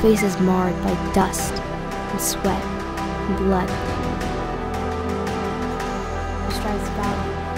face is marred by dust and sweat and blood. He strives valiantly